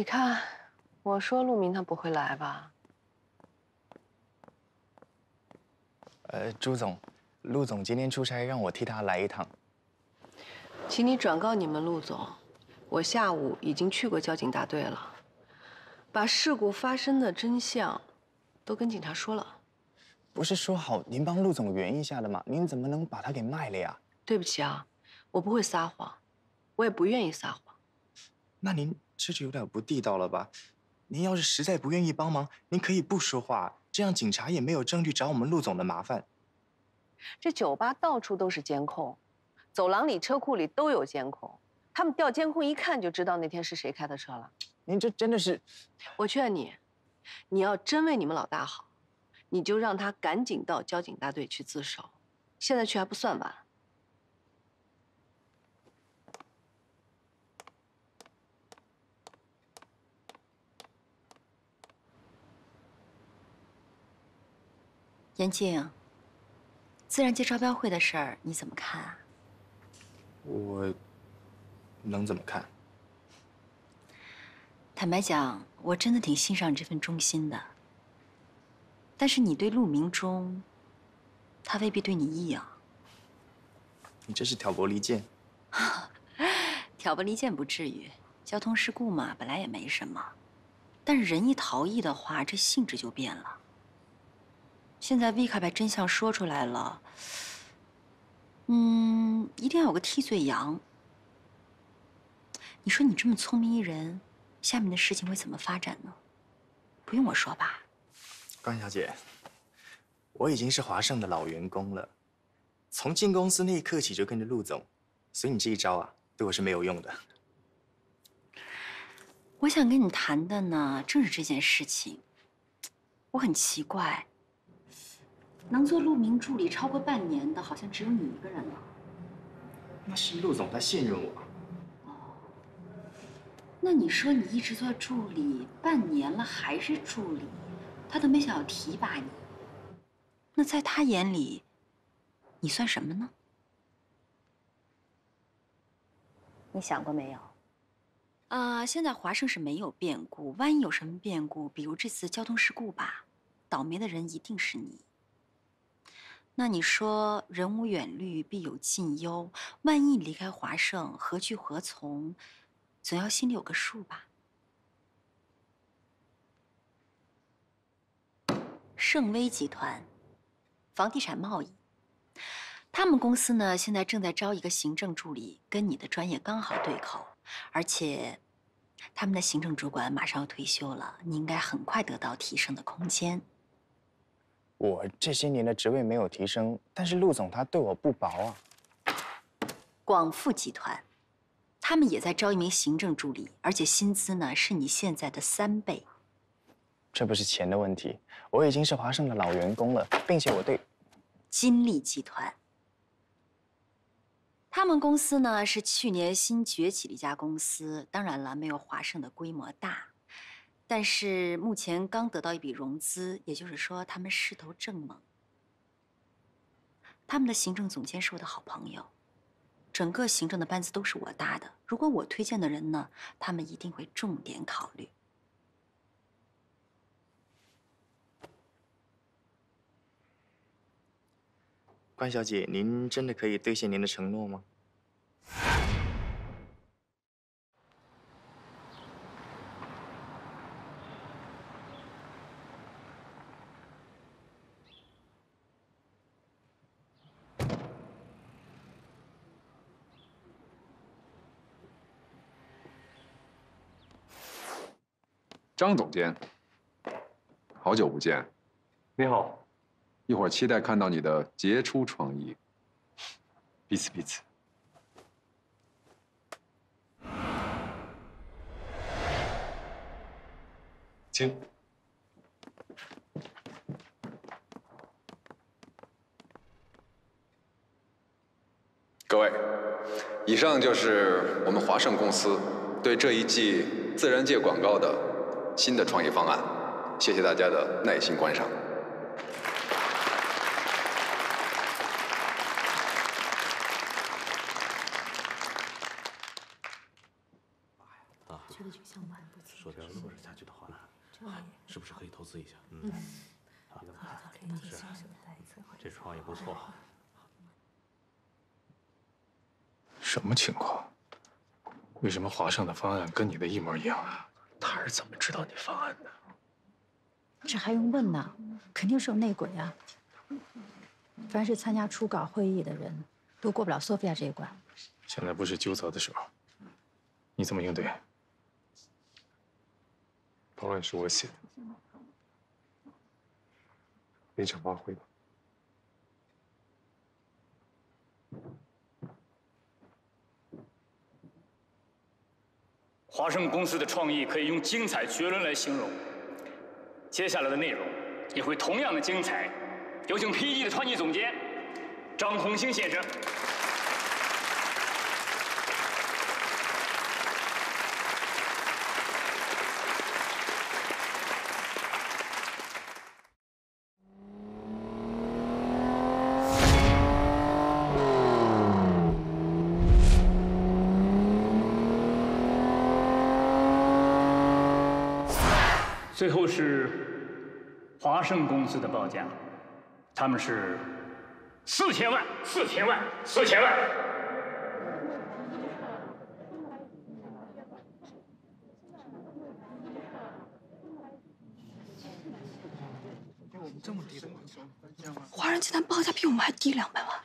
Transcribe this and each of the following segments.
你看，我说陆明他不会来吧？呃，朱总，陆总今天出差，让我替他来一趟。请你转告你们陆总，我下午已经去过交警大队了，把事故发生的真相都跟警察说了。不是说好您帮陆总圆一下的吗？您怎么能把他给卖了呀？对不起啊，我不会撒谎，我也不愿意撒谎。那您这就有点不地道了吧？您要是实在不愿意帮忙，您可以不说话，这样警察也没有证据找我们陆总的麻烦。这酒吧到处都是监控，走廊里、车库里都有监控，他们调监控一看就知道那天是谁开的车了。您这真的是……我劝你，你要真为你们老大好，你就让他赶紧到交警大队去自首，现在去还不算晚。严静，自然界招标会的事儿你怎么看啊？我能怎么看？坦白讲，我真的挺欣赏你这份忠心的。但是你对陆明忠，他未必对你异样。你这是挑拨离间。挑拨离间不至于，交通事故嘛，本来也没什么。但是人一逃逸的话，这性质就变了。现在 V 卡把真相说出来了，嗯，一定要有个替罪羊。你说你这么聪明一人，下面的事情会怎么发展呢？不用我说吧？关小姐，我已经是华盛的老员工了，从进公司那一刻起就跟着陆总，所以你这一招啊，对我是没有用的。我想跟你谈的呢，正是这件事情。我很奇怪。能做陆明助理超过半年的，好像只有你一个人了。那是陆总他信任我。哦，那你说你一直做助理半年了还是助理，他都没想要提拔你。那在他眼里，你算什么呢？你想过没有？啊，现在华盛是没有变故，万一有什么变故，比如这次交通事故吧，倒霉的人一定是你。那你说，人无远虑，必有近忧。万一离开华盛，何去何从？总要心里有个数吧。盛威集团，房地产贸易，他们公司呢，现在正在招一个行政助理，跟你的专业刚好对口。而且，他们的行政主管马上要退休了，你应该很快得到提升的空间。我这些年的职位没有提升，但是陆总他对我不薄啊。广富集团，他们也在招一名行政助理，而且薪资呢是你现在的三倍。这不是钱的问题，我已经是华盛的老员工了，并且我对金利集团，他们公司呢是去年新崛起的一家公司，当然了，没有华盛的规模大。但是目前刚得到一笔融资，也就是说他们势头正猛。他们的行政总监是我的好朋友，整个行政的班子都是我搭的。如果我推荐的人呢，他们一定会重点考虑。关小姐，您真的可以兑现您的承诺吗？张总监，好久不见。你好，一会儿期待看到你的杰出创意。彼此彼此。请。各位，以上就是我们华盛公司对这一季自然界广告的。新的创业方案，谢谢大家的耐心观赏。觉得这个项目很不错。说点落实下去的话，是不是可以投资一下？嗯，好，是，这创意不错。什么情况？为什么华盛的方案跟你的一模一样啊？怎么知道你方案的？这还用问呢？肯定是有内鬼啊！凡是参加初稿会议的人，都过不了索菲亚这一关。现在不是纠责的时候，你怎么应对？方案是我写的，临场发挥吧。华盛公司的创意可以用精彩绝伦来形容，接下来的内容也会同样的精彩。有请 PG 的创意总监张红星先生。最后是华盛公司的报价，他们是四千万，四千万，四千万。这么低的华人集团报价比我们还低两百万。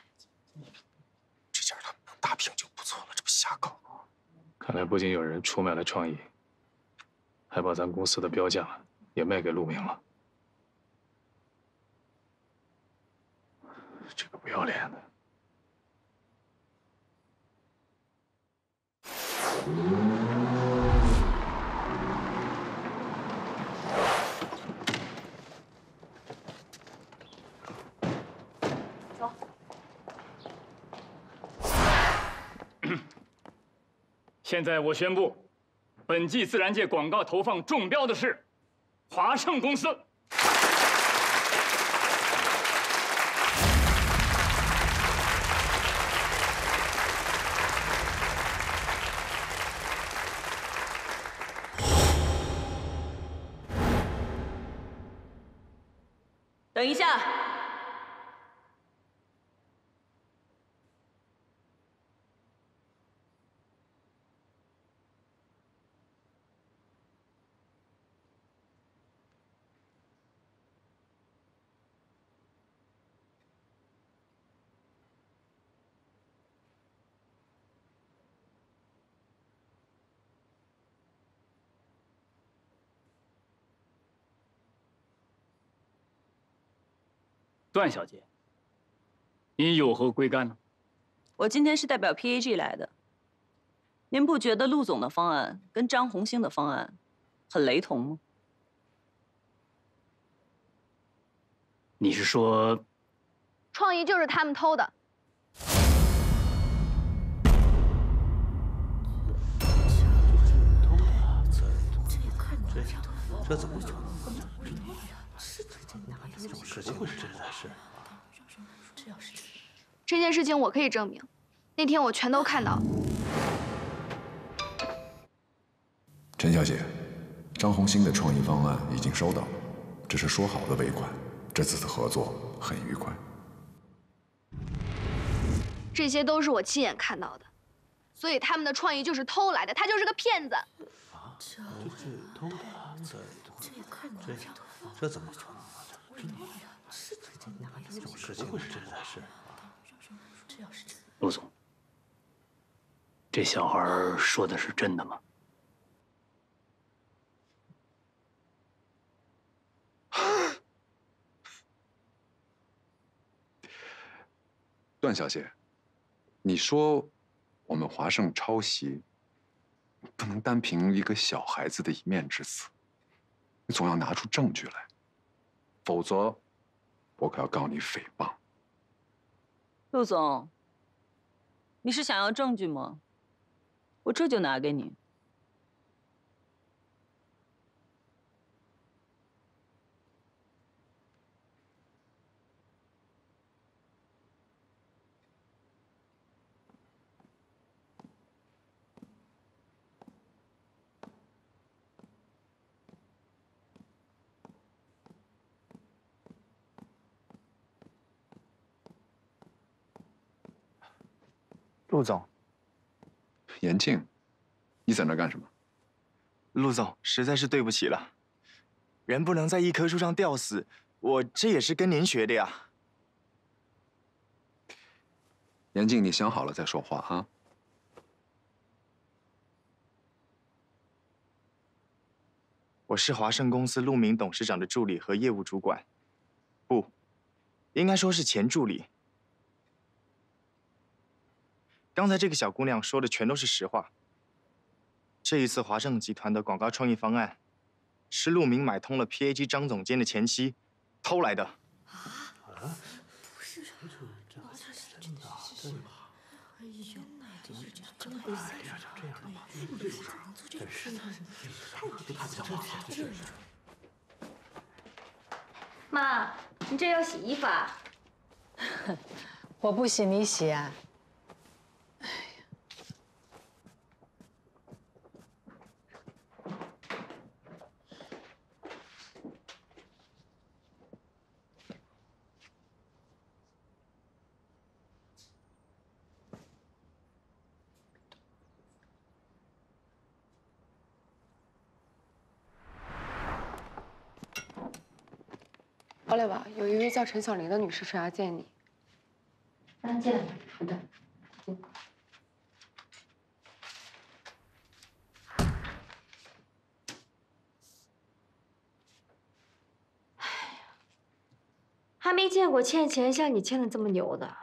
这件他们能打平就不错了，这不瞎搞吗？看来不仅有人出卖了创意，还把咱公司的标价。也卖给陆明了，这个不要脸的！走。现在我宣布，本季自然界广告投放中标的是。华盛公司，等一下。段小姐，你有何贵干呢？我今天是代表 PAG 来的。您不觉得陆总的方案跟张红星的方案很雷同吗？你是说，创意就是他们偷的？这这怎么可能？这种事情不会是真的是？这件事情我可以证明，那天我全都看到了。陈小姐，张红星的创意方案已经收到，这是说好的尾款，这次的合作很愉快。这些都是我亲眼看到的，所以他们的创意就是偷来的，他就是个骗子。啊，这这偷的，这这这怎么？这种事情会是真的是？陆总，这小孩说的是真的吗？段小姐，你说我们华盛抄袭，不能单凭一个小孩子的一面之词，你总要拿出证据来，否则。我可要告你诽谤，陆总，你是想要证据吗？我这就拿给你。陆总，严静，你在那干什么？陆总，实在是对不起了，人不能在一棵树上吊死，我这也是跟您学的呀。严静，你想好了再说话啊。我是华盛公司陆明董事长的助理和业务主管，不，应该说是前助理。刚才这个小姑娘说的全都是实话。这一次华盛集团的广告创意方案，是陆明买通了 PAG 张总监的前妻偷来的。啊？不是，这这这是真的，是是这样的吗？这种事儿真是的，太太不像话了。妈，你这要洗衣服啊？我不洗，你洗啊？过来吧，有一位叫陈小玲的女士说要见你。让她进来。好的。哎呀，还没见过欠钱像你欠的这么牛的，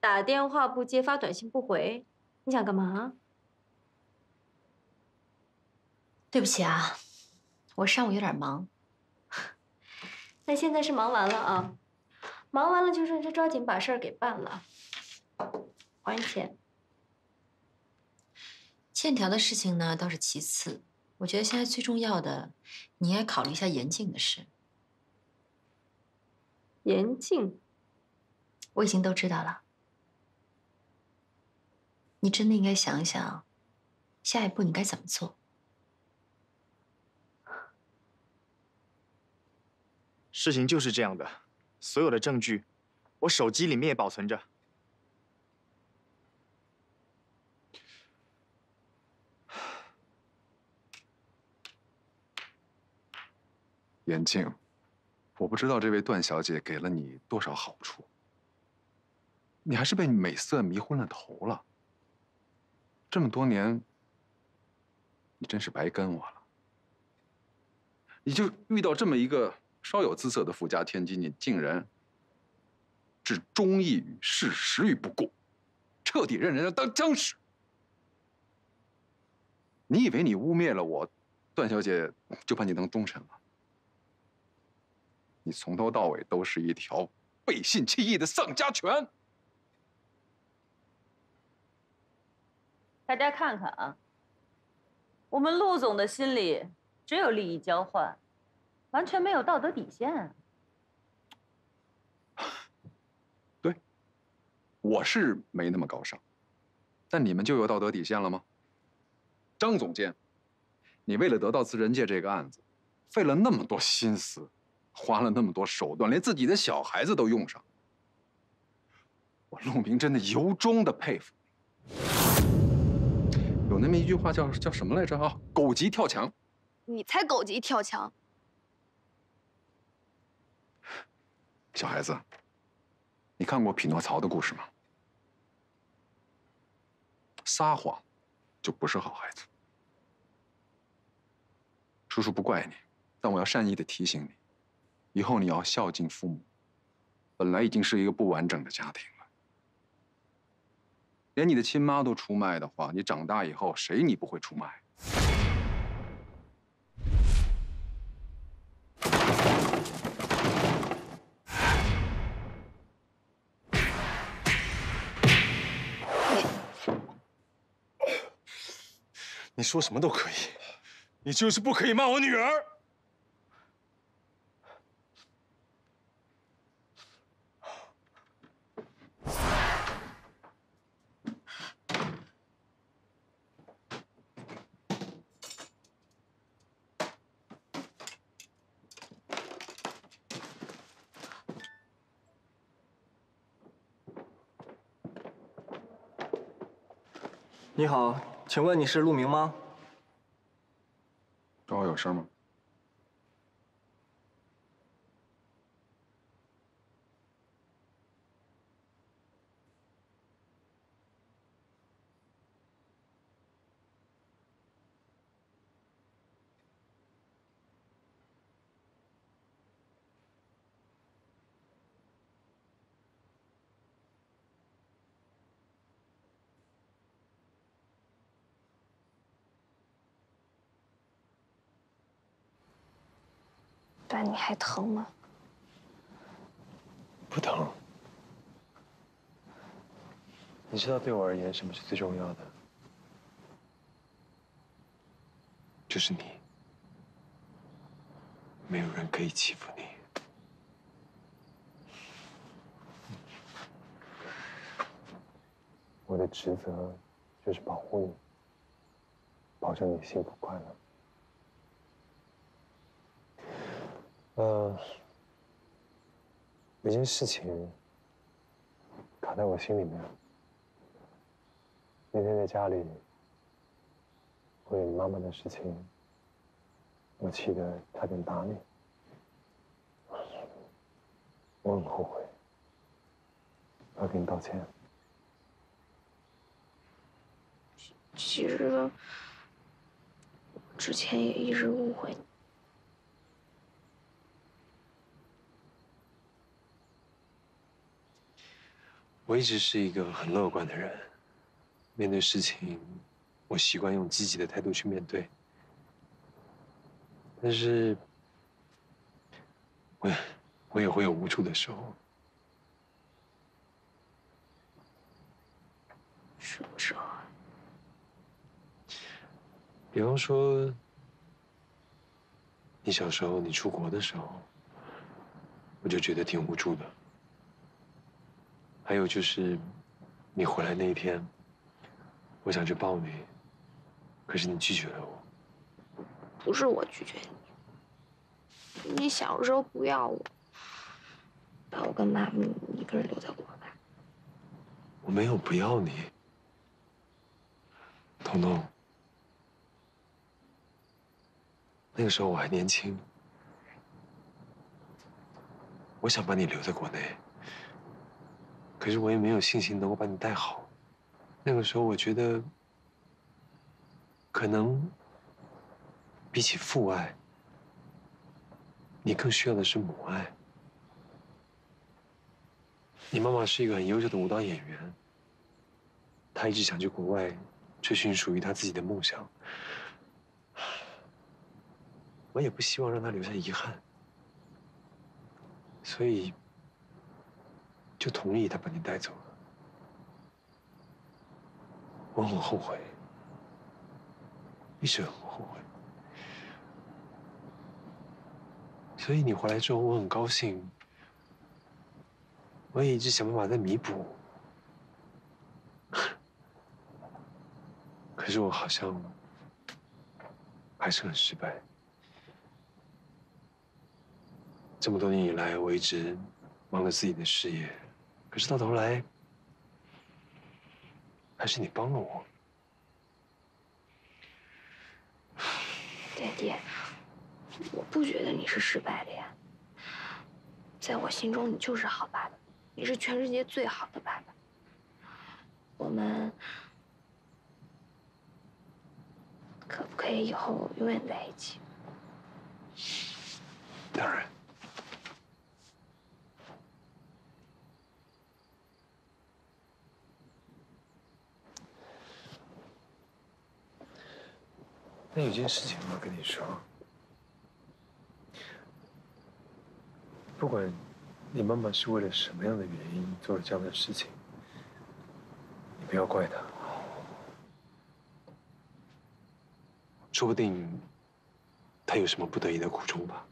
打电话不接，发短信不回，你想干嘛？对不起啊，我上午有点忙。那现在是忙完了啊，忙完了就是这抓紧把事儿给办了，还钱。欠条的事情呢倒是其次，我觉得现在最重要的，你应该考虑一下严静的事。严静，我已经都知道了。你真的应该想想，下一步你该怎么做。事情就是这样的，所有的证据，我手机里面也保存着。严静，我不知道这位段小姐给了你多少好处，你还是被美色迷昏了头了。这么多年，你真是白跟我了。你就遇到这么一个。稍有姿色的富家千金，你竟然置忠义与事实于不顾，彻底认人家当将士。你以为你污蔑了我，段小姐就把你当忠臣了？你从头到尾都是一条背信弃义的丧家犬。大家看看啊，我们陆总的心里只有利益交换。完全没有道德底线。对，我是没那么高尚，但你们就有道德底线了吗？张总监，你为了得到自然界这个案子，费了那么多心思，花了那么多手段，连自己的小孩子都用上，我陆明真的由衷的佩服。有那么一句话叫叫什么来着啊？狗急跳墙。你才狗急跳墙。小孩子，你看过匹诺曹的故事吗？撒谎就不是好孩子。叔叔不怪你，但我要善意的提醒你，以后你要孝敬父母。本来已经是一个不完整的家庭了，连你的亲妈都出卖的话，你长大以后谁你不会出卖？你说什么都可以你就是不可以骂我女儿。你好。请问你是陆明吗？找我有事吗？爸，你还疼吗？不疼。你知道对我而言什么是最重要的？就是你。没有人可以欺负你。我的职责就是保护你，保证你幸福快乐。呃，有件事情卡在我心里面。那天在家里，为妈妈的事情，我气得差点打你，我很后悔，我要给你道歉。其实，之前也一直误会你。我一直是一个很乐观的人，面对事情，我习惯用积极的态度去面对。但是，我我也会有无助的时候。什么时候？比方说，你小时候你出国的时候，我就觉得挺无助的。还有就是，你回来那一天，我想去抱你，可是你拒绝了我。不是我拒绝你，你小时候不要我，把我跟妈咪一个人留在国外。我没有不要你，彤彤。那个时候我还年轻，我想把你留在国内。可是我也没有信心能够把你带好。那个时候，我觉得可能比起父爱，你更需要的是母爱。你妈妈是一个很优秀的舞蹈演员，她一直想去国外追寻属于她自己的梦想。我也不希望让她留下遗憾，所以。就同意他把你带走了，我很后悔，一直很后悔。所以你回来之后，我很高兴，我也一直想办法在弥补，可是我好像还是很失败。这么多年以来，我一直忙着自己的事业。可是到头来，还是你帮了我，爹爹。我不觉得你是失败的呀，在我心中你就是好爸爸，你是全世界最好的爸爸。我们可不可以以后永远在一起？当然。但有件事情我要跟你说，不管你妈妈是为了什么样的原因做了这样的事情，你不要怪她。说不定她有什么不得已的苦衷吧。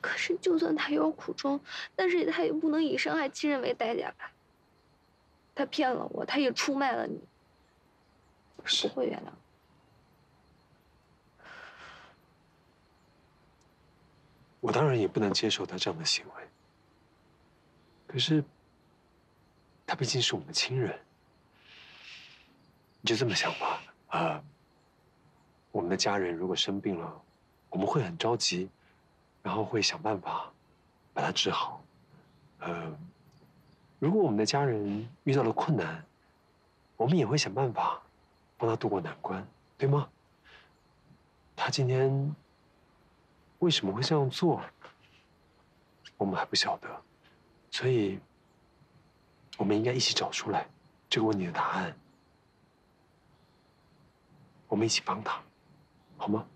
可是，就算她有苦衷，但是她也不能以伤害亲人为代价吧？她骗了我，她也出卖了你。不会原谅。我当然也不能接受他这样的行为。可是，他毕竟是我们的亲人，你就这么想吧，啊，我们的家人如果生病了，我们会很着急，然后会想办法把他治好。呃，如果我们的家人遇到了困难，我们也会想办法帮他渡过难关，对吗？他今天为什么会这样做，我们还不晓得，所以我们应该一起找出来这个问题的答案。我们一起帮他，好吗？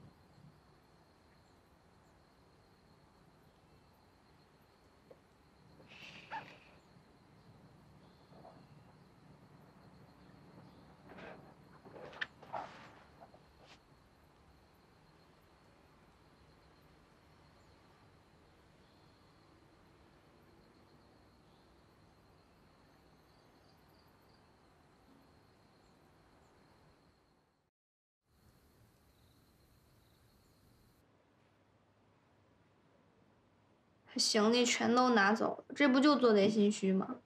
行李全都拿走了，这不就做贼心虚吗？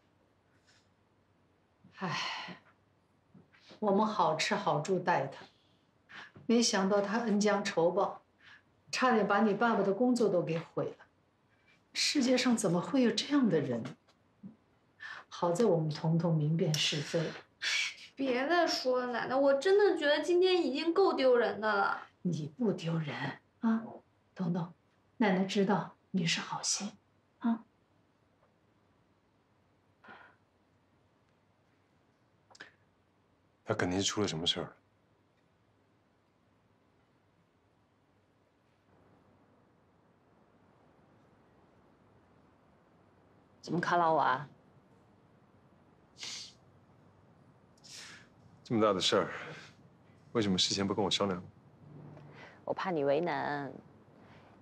唉，我们好吃好住待他，没想到他恩将仇报，差点把你爸爸的工作都给毁了。世界上怎么会有这样的人？好在我们彤彤明辨是非。别再说了，奶奶，我真的觉得今天已经够丢人的了。你不丢人啊，彤彤，奶奶知道。你是好心，啊？他肯定是出了什么事儿。怎么卡劳我啊？这么大的事儿，为什么事前不跟我商量？我怕你为难。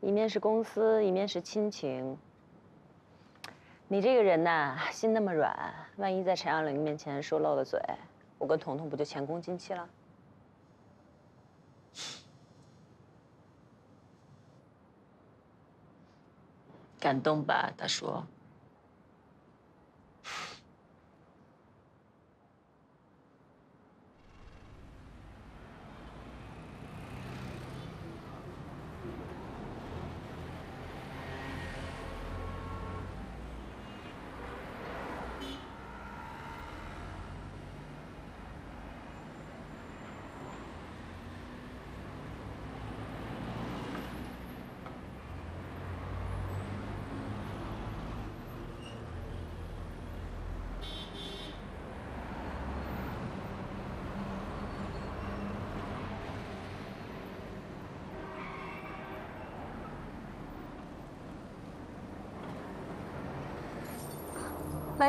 一面是公司，一面是亲情。你这个人呐，心那么软，万一在陈亚玲面前说漏了嘴，我跟彤彤不就前功尽弃了？感动吧，大叔？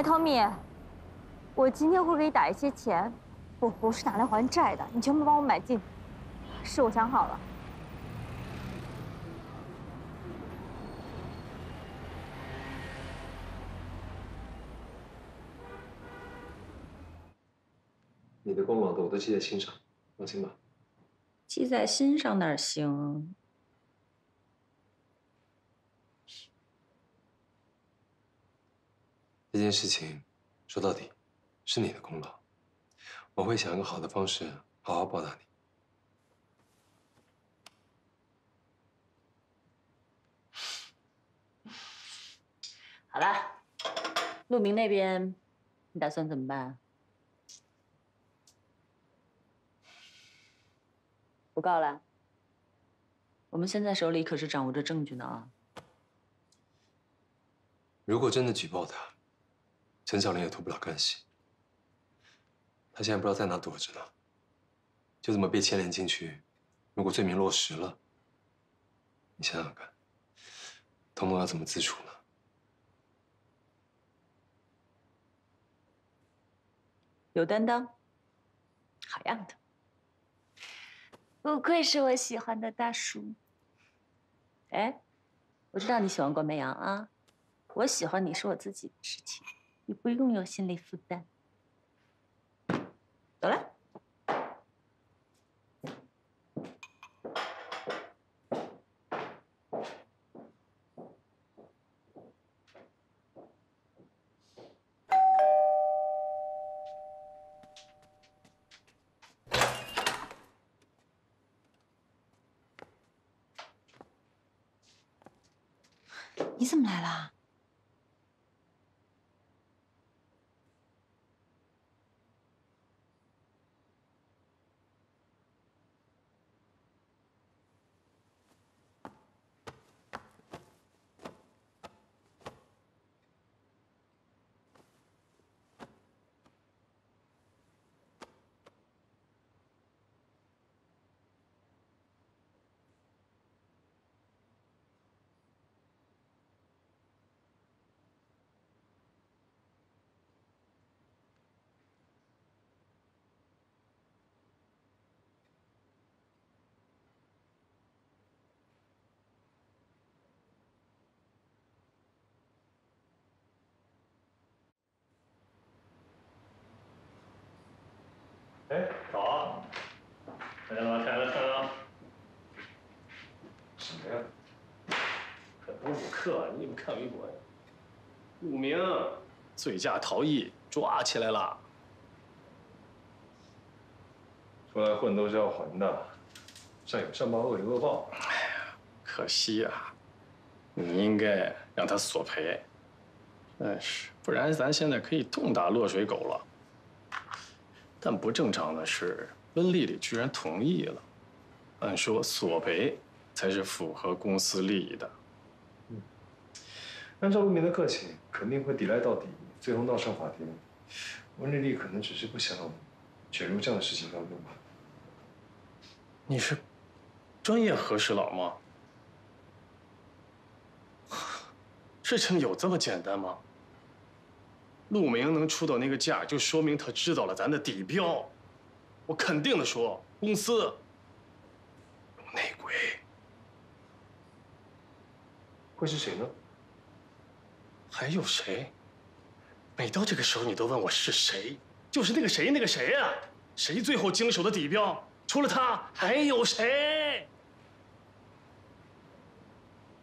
喂，汤米，我今天会给你打一些钱，我，不是拿来还债的，你全部帮我买进。是我想好了。你的功劳的我都记在心上，放心吧。记在心上哪行？这件事情说到底是你的功劳，我会想一个好的方式好好报答你。好了，陆明那边你打算怎么办？不告了？我们现在手里可是掌握着证据呢啊！如果真的举报他，陈小玲也脱不了干系，他现在不知道在哪躲着呢，就这么被牵连进去。如果罪名落实了，你想想看，童童要怎么自处呢？有担当，好样的！不愧是我喜欢的大叔。哎，我知道你喜欢关梅阳啊，我喜欢你是我自己的事情。你不用有心理负担。走了。你怎么来了？哎，早啊！来了，来了，来了。什么呀？很多补课，你怎么看微博呀？陆明醉驾逃逸抓起来了。出来混都是要还的，善有善报，恶有恶报。哎呀，可惜呀，你应该让他索赔。但是，不然咱现在可以痛打落水狗了。但不正常的是，温丽丽居然同意了。按说索赔才是符合公司利益的。嗯，按照陆明的个性，肯定会抵赖到底，最后闹上法庭。温丽丽可能只是不想卷入这样的事情当中吧。你是专业和事佬吗？事情有这么简单吗？陆明能出到那个价，就说明他知道了咱的底标。我肯定的说，公司有内鬼。会是谁呢？还有谁？每到这个时候，你都问我是谁，就是那个谁，那个谁呀？谁最后经手的底标？除了他，还有谁？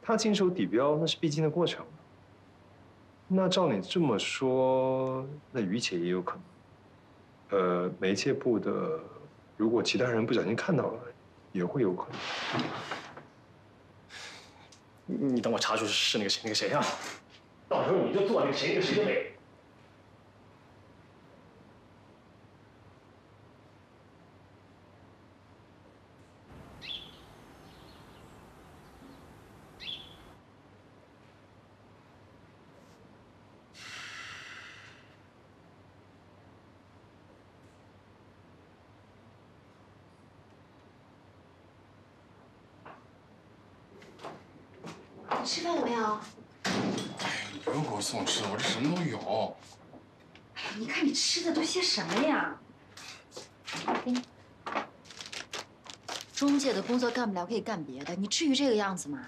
他经手底标，那是必经的过程。那照你这么说，那于姐也有可能。呃，媒介部的，如果其他人不小心看到了，也会有可能。你你等我查出是那个谁那个谁啊，到时候你就做那个谁那个谁的位。你吃饭了没有？哎呀，你不用给我送吃的，我这什么都有。哎呀，你看你吃的都些什么呀？给你。中介的工作干不了，可以干别的，你至于这个样子吗？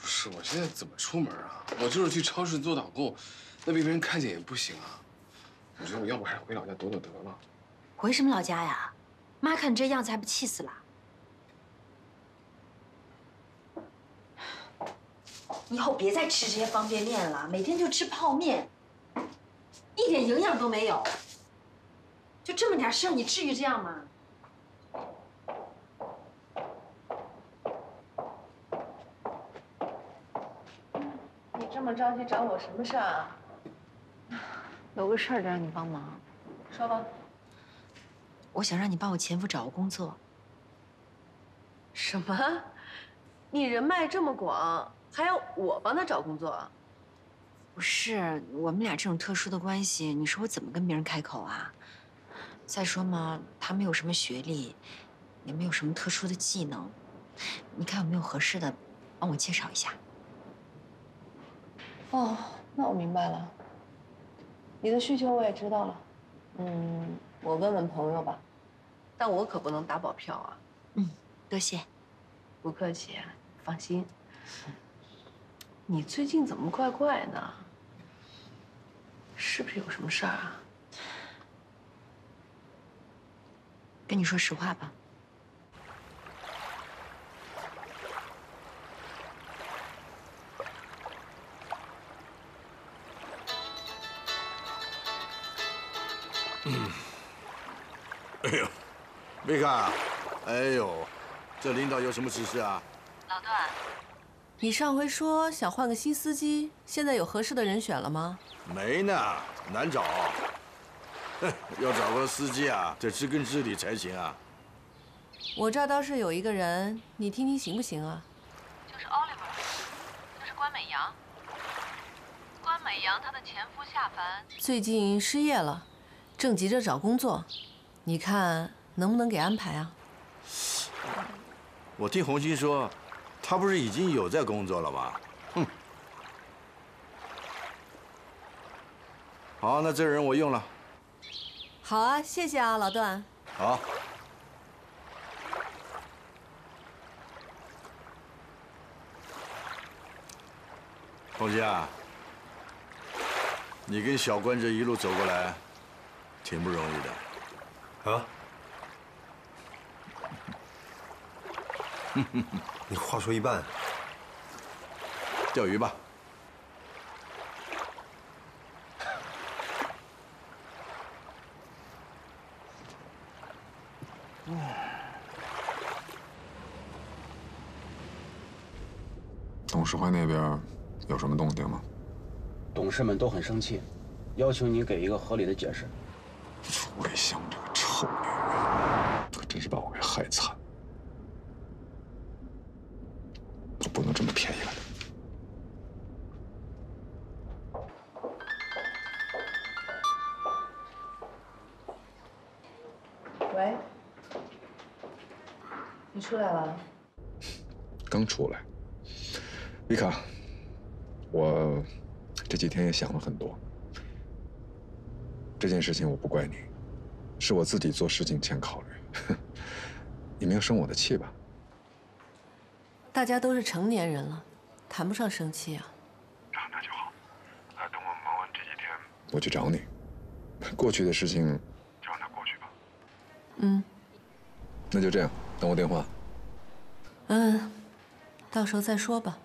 不是，我现在怎么出门啊？我就是去超市做导购，那被别人看见也不行啊。我觉得我要不还是回老家躲躲得了。回什么老家呀？妈看你这样子还不气死了？以后别再吃这些方便面了，每天就吃泡面，一点营养都没有。就这么点事儿，你至于这样吗？你这么着急找我什么事儿啊？有个事儿得让你帮忙。说吧。我想让你帮我前夫找个工作。什么？你人脉这么广？还要我帮他找工作？不是，我们俩这种特殊的关系，你说我怎么跟别人开口啊？再说嘛，他没有什么学历，也没有什么特殊的技能，你看有没有合适的，帮我介绍一下。哦，那我明白了。你的需求我也知道了。嗯，我问问朋友吧，但我可不能打保票啊。嗯，多谢。不客气，放心。你最近怎么怪怪的？是不是有什么事儿啊？跟你说实话吧。嗯。哎呦，贝卡，哎呦，这领导有什么指示啊？老段。你上回说想换个新司机，现在有合适的人选了吗？没呢，难找。哼，要找个司机啊，得知根知底才行啊。我这儿倒是有一个人，你听听行不行啊？就是 Oliver，就是关美阳。关美阳她的前夫夏凡最近失业了，正急着找工作，你看能不能给安排啊？我听红星说，他不是已经有在工作了吗？哼。好，那这人我用了。好啊，谢谢啊，老段。好。红星啊，你跟小关这一路走过来，挺不容易的。啊？你话说一半。钓鱼吧。董事会那边有什么动静吗？董事们都很生气，要求你给一个合理的解释。楚伟香这个臭女人，可真是把我给害惨。我不能这么便宜了喂，你出来了？刚出来。丽卡，我这几天也想了很多。这件事情我不怪你，是我自己做事情欠考虑。你没有生我的气吧？大家都是成年人了，谈不上生气啊。那就好。那等我忙完这几天，我去找你。过去的事情就让它过去吧。嗯。那就这样，等我电话。嗯，到时候再说吧。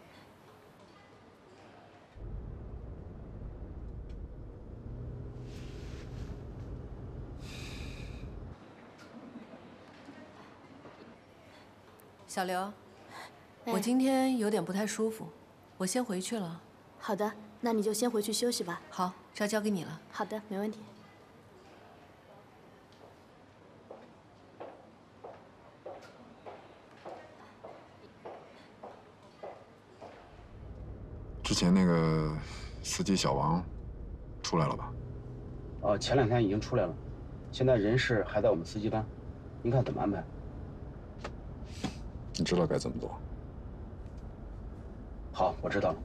小刘，我今天有点不太舒服，我先回去了。好的，那你就先回去休息吧。好，这交给你了。好的，没问题。之前那个司机小王出来了吧？哦，前两天已经出来了，现在人事还在我们司机班，您看怎么安排？你知道该怎么做。好，我知道了。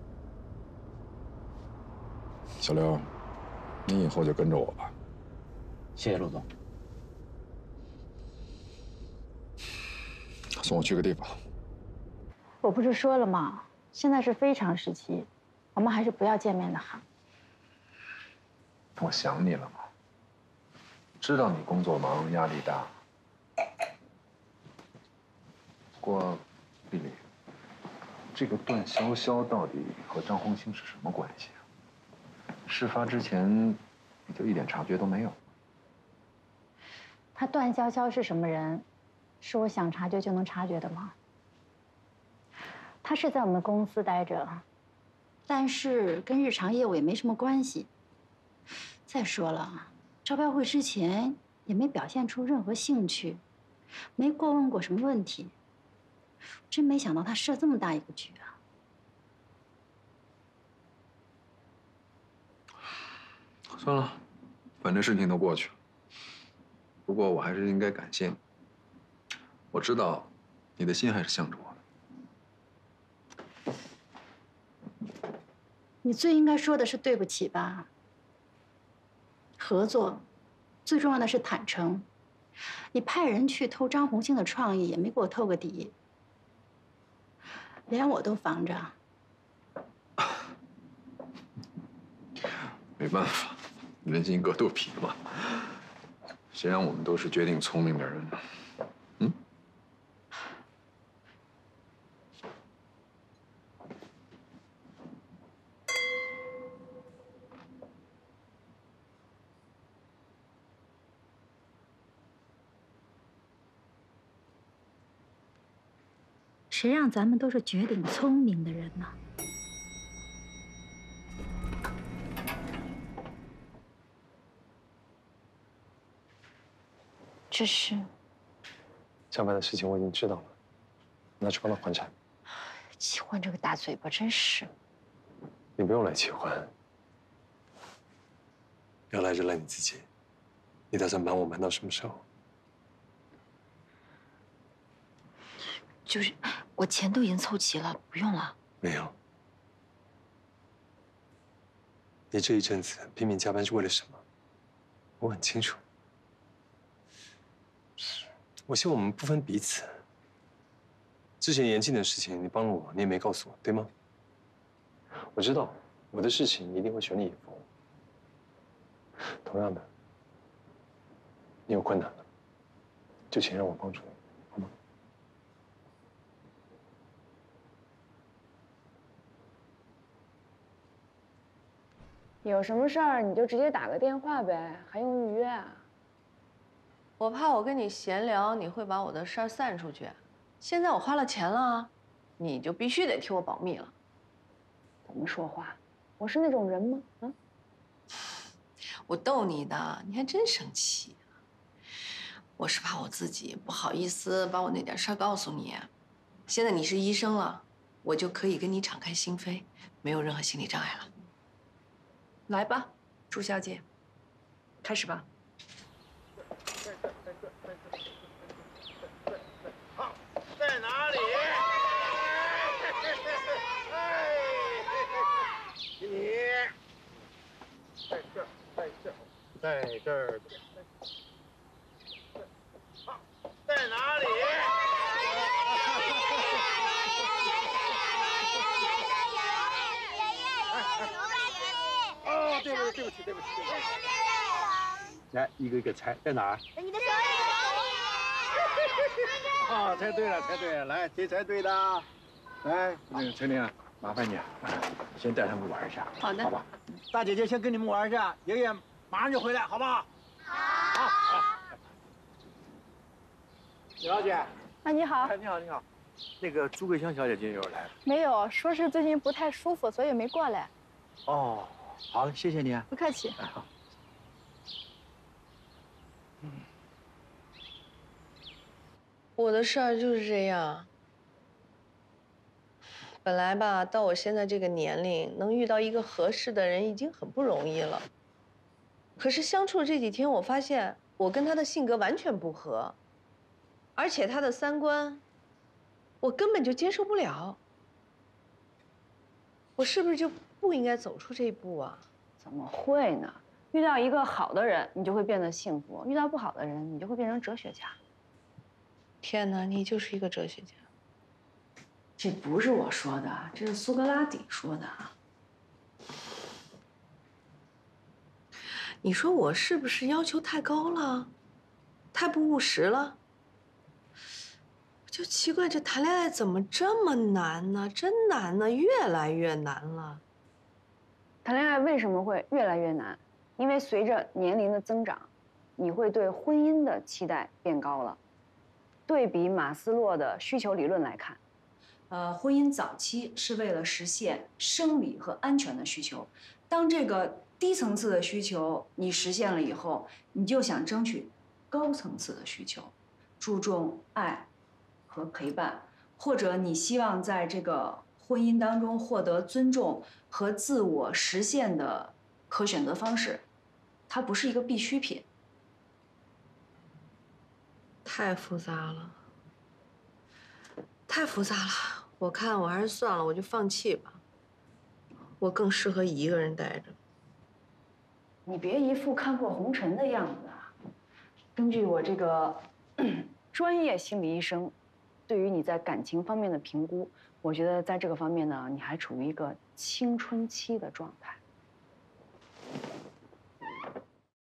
小刘，你以后就跟着我吧。谢谢陆总。送我去个地方。我不是说了吗？现在是非常时期，我们还是不要见面的好。我想你了吗？知道你工作忙，压力大。不过，丽丽，这个段潇潇到底和张红星是什么关系啊？事发之前，你就一点察觉都没有？他段潇潇是什么人？是我想察觉就能察觉的吗？他是在我们公司待着，但是跟日常业务也没什么关系。再说了，招标会之前也没表现出任何兴趣，没过问过什么问题。真没想到他设这么大一个局啊！算了，反正事情都过去了。不过我还是应该感谢你。我知道，你的心还是向着我的。你最应该说的是对不起吧？合作，最重要的是坦诚。你派人去偷张红星的创意，也没给我透个底。连我都防着，没办法，人心隔肚皮嘛。谁让我们都是绝顶聪明的人呢？谁让咱们都是绝顶聪明的人呢？这是江白的事情我已经知道了，拿去帮他还债。齐欢这个大嘴巴真是。你不用来齐欢，要来就赖你自己。你打算瞒我瞒到什么时候？就是我钱都已经凑齐了，不用了。没有。你这一阵子拼命加班是为了什么？我很清楚。我希望我们不分彼此。之前严静的事情，你帮了我，你也没告诉我，对吗？我知道我的事情你一定会全力以赴。同样的，你有困难了，就请让我帮助你，有什么事儿你就直接打个电话呗，还用预约啊？我怕我跟你闲聊，你会把我的事儿散出去。现在我花了钱了，你就必须得替我保密了。怎么说话？我是那种人吗？啊？我逗你的，你还真生气。我是怕我自己不好意思把我那点事儿告诉你。现在你是医生了，我就可以跟你敞开心扉，没有任何心理障碍了。来吧，朱小姐，开始吧。在哪里？你在这儿，在这儿，在这儿。在哪里？哦，对不起，对不起。来，一个一个猜，在哪儿？在你的手里。啊，猜对了，猜对了，来，谁猜对的？来，那个陈玲啊，麻烦你啊，先带他们玩一下，好的，好吧？大姐姐先跟你们玩一下，爷爷马上就回来，好不好？好。好。李小姐。啊，你好。哎，你好，你好。那个朱桂香小姐今天有来了？没有，说是最近不太舒服，所以没过来。哦，好，谢谢你啊。不客气。哎，好。我的事儿就是这样。本来吧，到我现在这个年龄，能遇到一个合适的人已经很不容易了。可是相处这几天，我发现我跟他的性格完全不合，而且他的三观，我根本就接受不了。我是不是就不应该走出这一步啊？怎么会呢？遇到一个好的人，你就会变得幸福；遇到不好的人，你就会变成哲学家。天哪，你就是一个哲学家。这不是我说的，这是苏格拉底说的啊。你说我是不是要求太高了，太不务实了？就奇怪，这谈恋爱怎么这么难呢？真难呢，越来越难了。谈恋爱为什么会越来越难？因为随着年龄的增长，你会对婚姻的期待变高了。对比马斯洛的需求理论来看，呃，婚姻早期是为了实现生理和安全的需求。当这个低层次的需求你实现了以后，你就想争取高层次的需求，注重爱和陪伴，或者你希望在这个婚姻当中获得尊重和自我实现的可选择方式，它不是一个必需品。太复杂了，太复杂了。我看我还是算了，我就放弃吧。我更适合一个人待着。你别一副看破红尘的样子啊！根据我这个 专业心理医生对于你在感情方面的评估，我觉得在这个方面呢，你还处于一个青春期的状态。